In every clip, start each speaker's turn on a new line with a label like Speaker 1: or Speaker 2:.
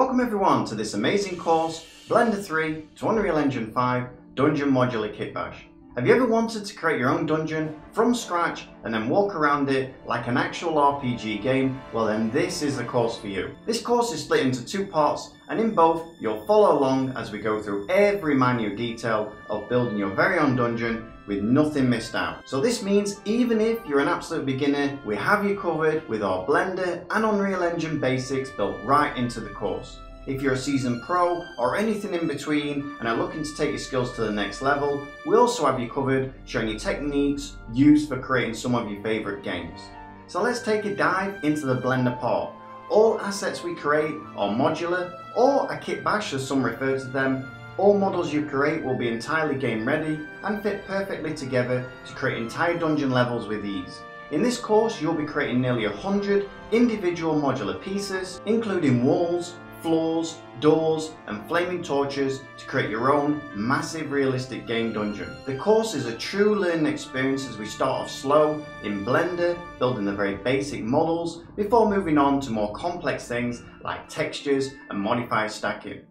Speaker 1: Welcome everyone to this amazing course, Blender 3 to Unreal Engine 5 Dungeon Modular Kit Bash. Have you ever wanted to create your own dungeon from scratch and then walk around it like an actual RPG game? Well then this is the course for you. This course is split into two parts and in both you'll follow along as we go through every minute detail of building your very own dungeon with nothing missed out. So this means even if you're an absolute beginner, we have you covered with our Blender and Unreal Engine basics built right into the course. If you're a seasoned pro or anything in between and are looking to take your skills to the next level, we also have you covered showing you techniques used for creating some of your favourite games. So let's take a dive into the Blender part. All assets we create are modular or a kit bash as some refer to them. All models you create will be entirely game ready and fit perfectly together to create entire dungeon levels with ease. In this course you'll be creating nearly 100 individual modular pieces including walls, floors, doors and flaming torches to create your own massive realistic game dungeon. The course is a true learning experience as we start off slow in Blender, building the very basic models before moving on to more complex things like textures and modifier stacking.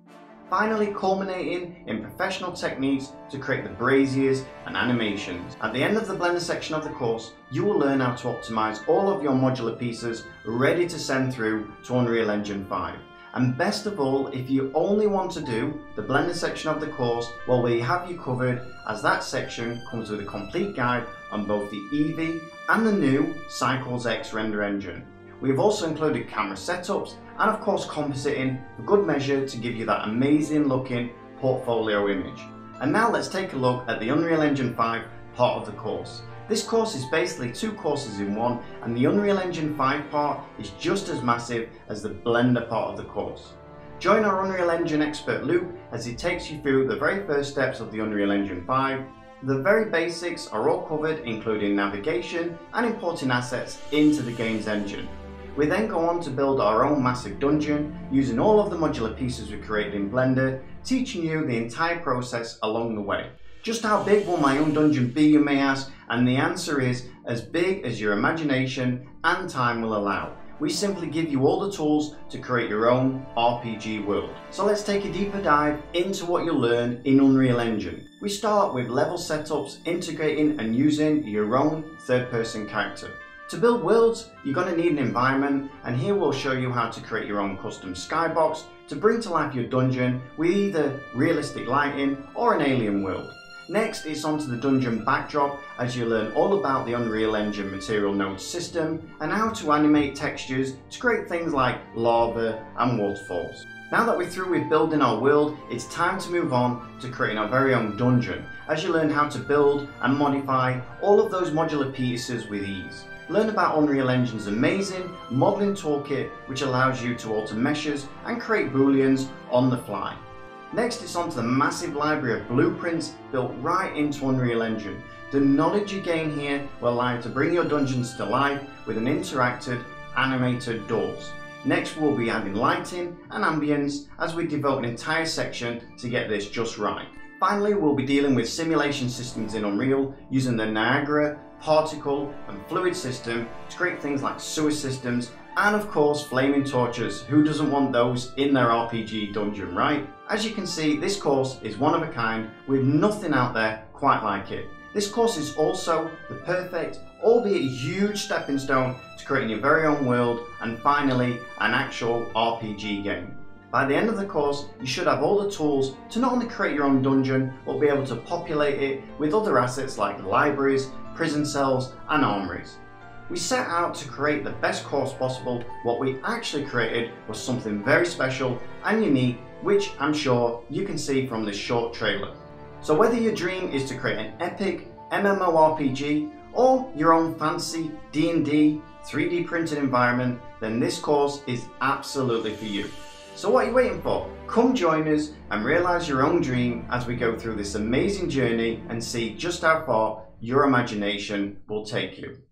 Speaker 1: Finally culminating in professional techniques to create the braziers and animations. At the end of the Blender section of the course, you will learn how to optimize all of your modular pieces ready to send through to Unreal Engine 5. And best of all, if you only want to do the Blender section of the course, well we have you covered as that section comes with a complete guide on both the Eevee and the new Cycles X render engine. We have also included camera setups and of course compositing for good measure to give you that amazing looking portfolio image. And now let's take a look at the Unreal Engine 5 part of the course. This course is basically two courses in one and the Unreal Engine 5 part is just as massive as the Blender part of the course. Join our Unreal Engine expert Luke as he takes you through the very first steps of the Unreal Engine 5. The very basics are all covered including navigation and importing assets into the game's engine. We then go on to build our own massive dungeon using all of the modular pieces we created in Blender, teaching you the entire process along the way. Just how big will my own dungeon be, you may ask? And the answer is as big as your imagination and time will allow. We simply give you all the tools to create your own RPG world. So let's take a deeper dive into what you'll learn in Unreal Engine. We start with level setups, integrating and using your own third person character. To build worlds, you're going to need an environment and here we'll show you how to create your own custom skybox to bring to life your dungeon with either realistic lighting or an alien world. Next it's onto the dungeon backdrop as you learn all about the Unreal Engine material node system and how to animate textures to create things like lava and waterfalls. Now that we're through with building our world, it's time to move on to creating our very own dungeon as you learn how to build and modify all of those modular pieces with ease. Learn about Unreal Engine's amazing modeling toolkit which allows you to alter meshes and create booleans on the fly. Next it's onto the massive library of blueprints built right into Unreal Engine. The knowledge you gain here will allow you to bring your dungeons to life with an interactive animated doors. Next we'll be adding lighting and ambience as we devote an entire section to get this just right. Finally we'll be dealing with simulation systems in Unreal using the Niagara, particle and fluid system to create things like sewer systems and of course flaming torches. Who doesn't want those in their RPG dungeon, right? As you can see, this course is one of a kind with nothing out there quite like it. This course is also the perfect, albeit huge stepping stone to creating your very own world and finally an actual RPG game. By the end of the course, you should have all the tools to not only create your own dungeon, but be able to populate it with other assets like libraries, prison cells and armories. We set out to create the best course possible. What we actually created was something very special and unique, which I'm sure you can see from this short trailer. So whether your dream is to create an epic MMORPG or your own fancy D&D 3D printed environment, then this course is absolutely for you. So what are you waiting for? Come join us and realise your own dream as we go through this amazing journey and see just how far your imagination will take you.